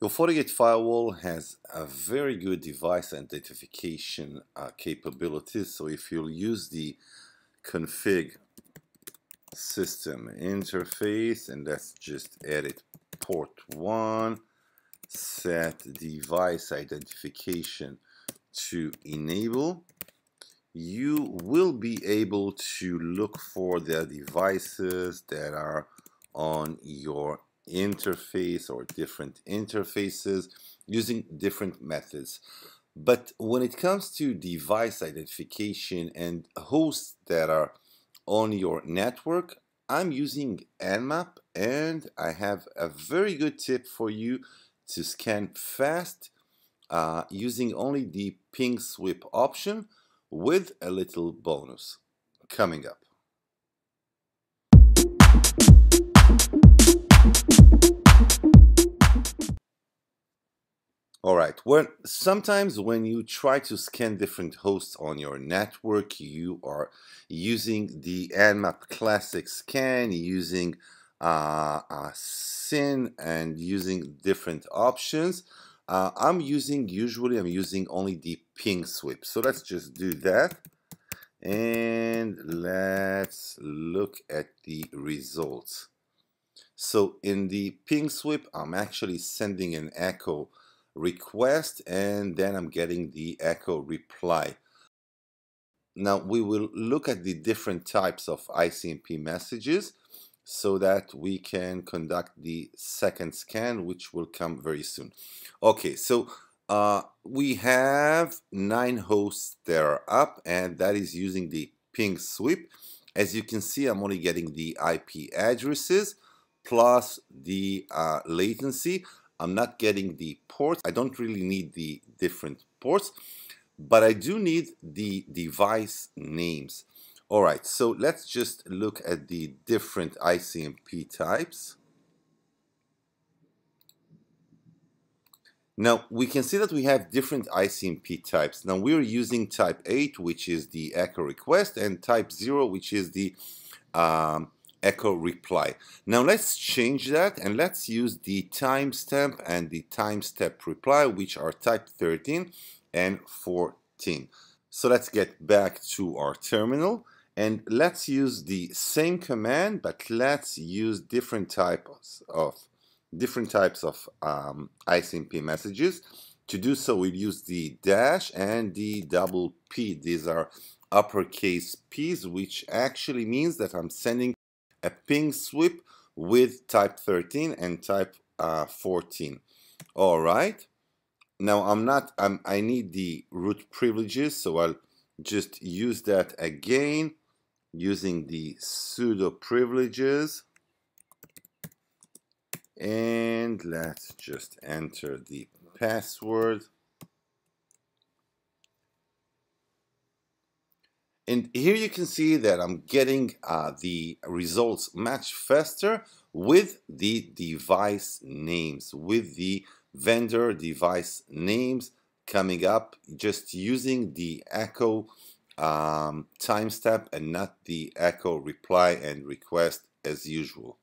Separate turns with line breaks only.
Your FortiGate firewall has a very good device identification uh, capabilities. So if you'll use the config system interface and let's just edit port 1 set device identification to enable you will be able to look for the devices that are on your interface or different interfaces using different methods. But when it comes to device identification and hosts that are on your network, I'm using Nmap and I have a very good tip for you to scan fast uh, using only the ping sweep option with a little bonus coming up. When sometimes when you try to scan different hosts on your network, you are using the Nmap Classic Scan, using uh, uh, SYN, and using different options. Uh, I'm using usually I'm using only the ping sweep. So let's just do that, and let's look at the results. So in the ping sweep, I'm actually sending an echo request and then I'm getting the echo reply. Now we will look at the different types of ICMP messages so that we can conduct the second scan which will come very soon. Okay, so uh, we have nine hosts that are up and that is using the ping sweep. As you can see, I'm only getting the IP addresses plus the uh, latency. I'm not getting the ports. I don't really need the different ports, but I do need the device names. All right, so let's just look at the different ICMP types. Now, we can see that we have different ICMP types. Now, we're using type 8, which is the echo request, and type 0, which is the um, echo reply. Now let's change that and let's use the timestamp and the timestamp reply which are type 13 and 14. So let's get back to our terminal and let's use the same command but let's use different types of different types of um, ICMP messages. To do so we use the dash and the double P. These are uppercase P's which actually means that I'm sending a ping sweep with type 13 and type uh, 14. All right. Now I'm not, I'm, I need the root privileges, so I'll just use that again using the sudo privileges. And let's just enter the password. And here you can see that I'm getting uh, the results much faster with the device names, with the vendor device names coming up just using the echo um, timestamp and not the echo reply and request as usual.